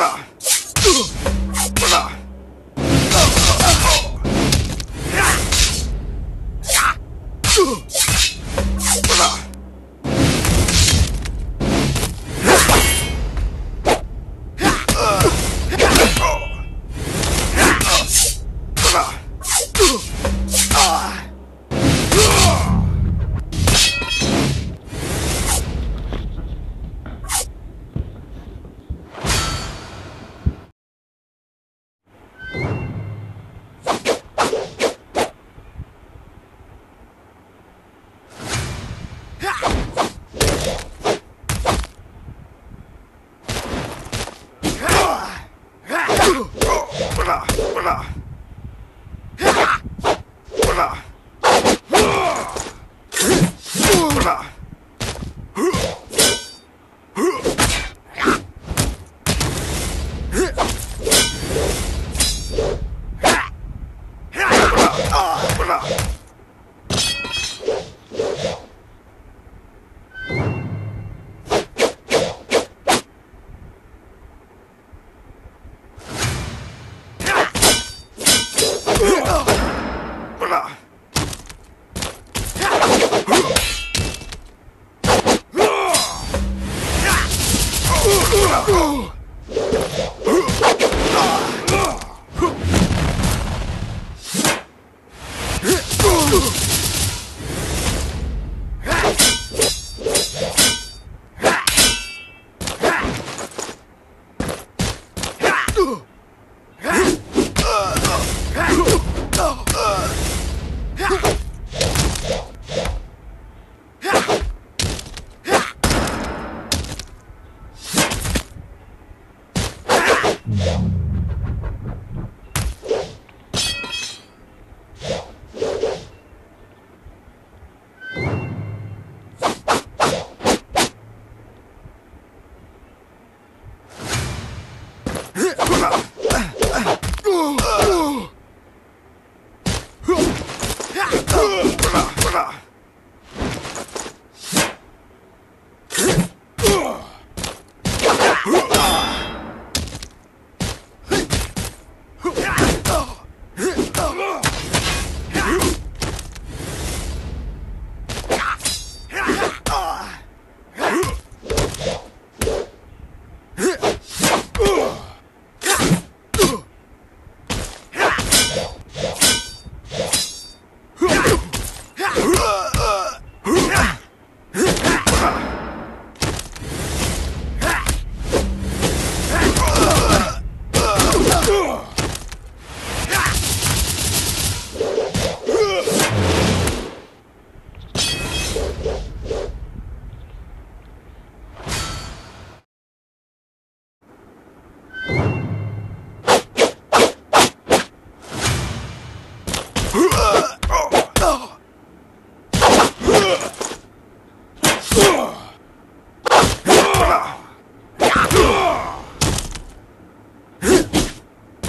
Never! Ah!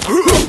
Huh?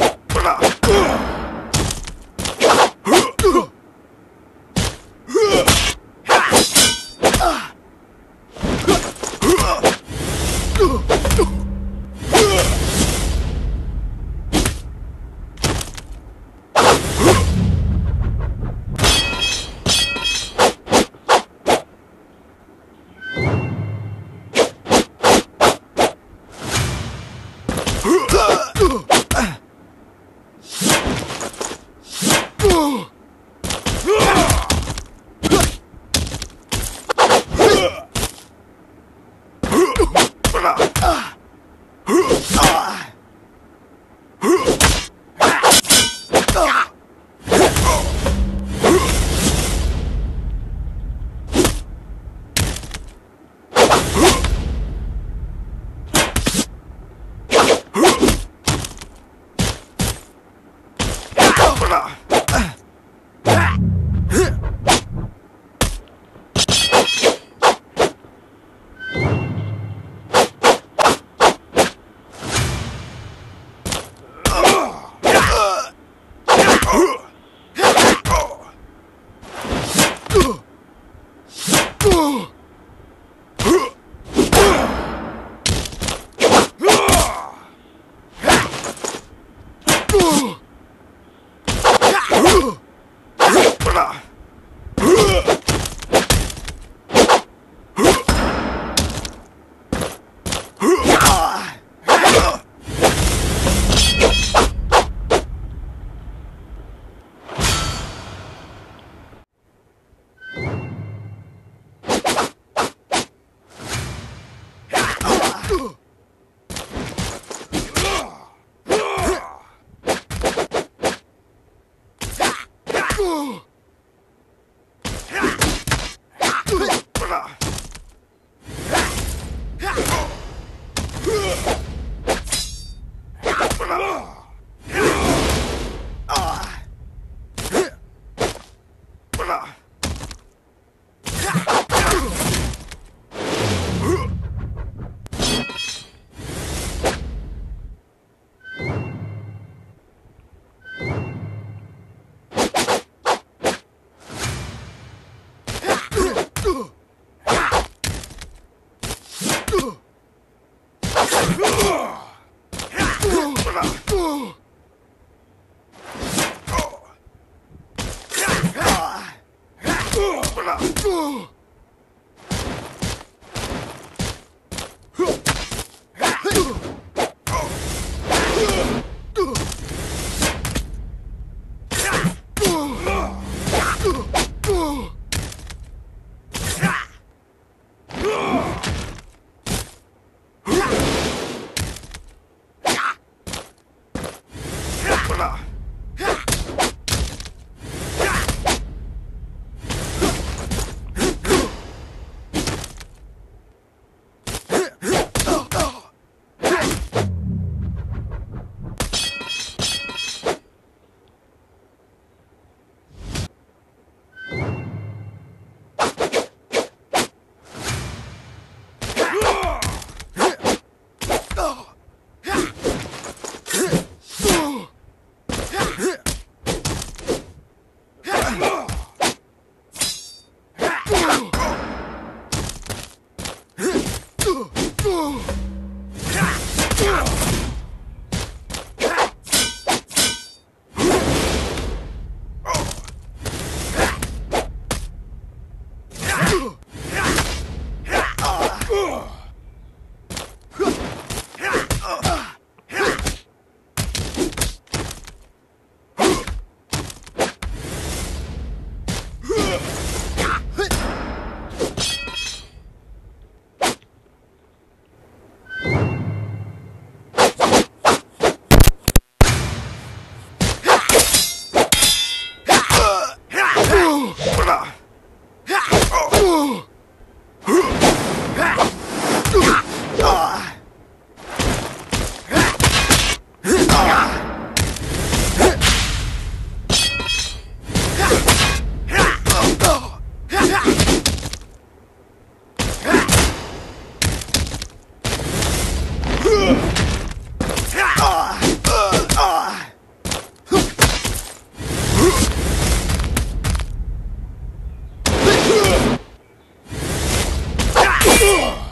Ugh!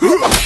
Huh!